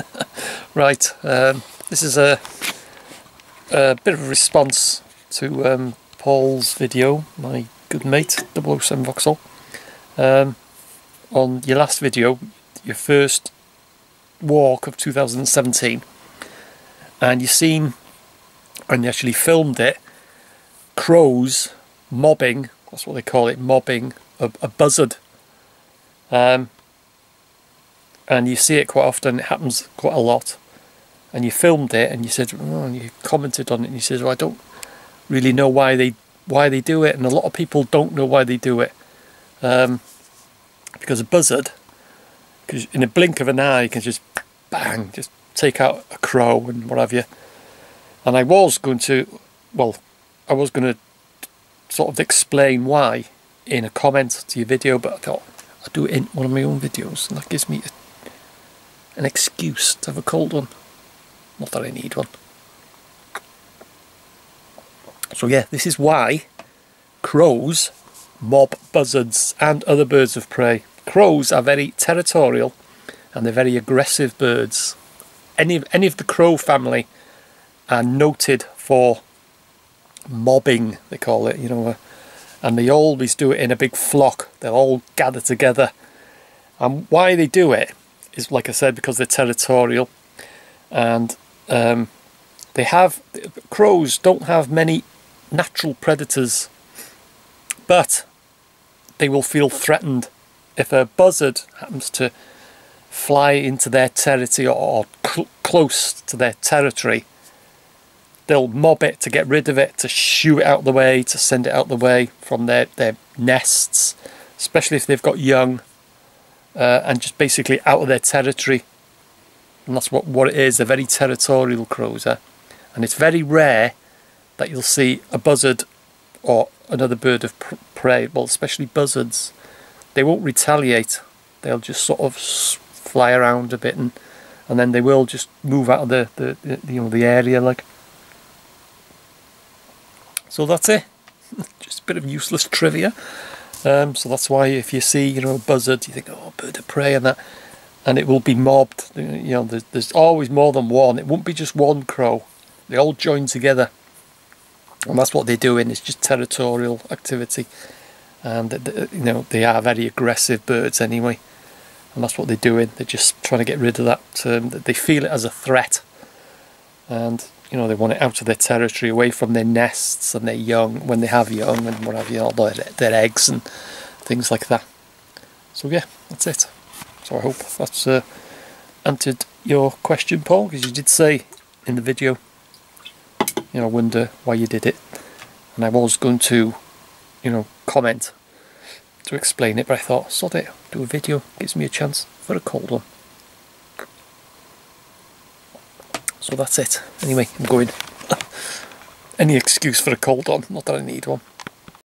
right, um, this is a, a bit of a response to um, Paul's video, my good mate, 007 Voxel. Um, on your last video, your first walk of 2017, and you've seen, and you actually filmed it, crows mobbing, that's what they call it, mobbing a, a buzzard. Um, and you see it quite often, it happens quite a lot. And you filmed it and you said, oh, and you commented on it and you said, well, I don't really know why they why they do it and a lot of people don't know why they do it. Um, because a buzzard, because in a blink of an eye you can just bang, just take out a crow and what have you. And I was going to, well, I was going to sort of explain why in a comment to your video, but I thought I'd do it in one of my own videos and that gives me a an excuse to have a cold one. Not that I need one. So yeah, this is why crows mob buzzards and other birds of prey. Crows are very territorial and they're very aggressive birds. Any of, any of the crow family are noted for mobbing, they call it, you know, uh, and they always do it in a big flock. They'll all gather together. And why they do it is like I said because they're territorial. And um, they have crows don't have many natural predators but they will feel threatened if a buzzard happens to fly into their territory or cl close to their territory. They'll mob it to get rid of it to shoo it out the way to send it out the way from their, their nests especially if they've got young uh, and just basically out of their territory. And that's what, what it is, they're very territorial crows. And it's very rare that you'll see a buzzard or another bird of prey, well, especially buzzards. They won't retaliate. They'll just sort of fly around a bit and and then they will just move out of the, the, the you know the area like so that's it just a bit of useless trivia um, so that's why if you see, you know, a buzzard, you think, oh, bird of prey and that, and it will be mobbed. You know, there's, there's always more than one. It won't be just one crow. They all join together. And that's what they're doing. It's just territorial activity. And, you know, they are very aggressive birds anyway. And that's what they're doing. They're just trying to get rid of that. Um, they feel it as a threat. And you know they want it out of their territory away from their nests and their young when they have young and what have you all their, their eggs and things like that. So yeah that's it. So I hope that's uh, answered your question Paul because you did say in the video you know wonder why you did it. And I was going to you know comment to explain it but I thought sod it do a video gives me a chance for a cold one so that's it. Anyway, I'm going. Any excuse for a cold on, not that I need one.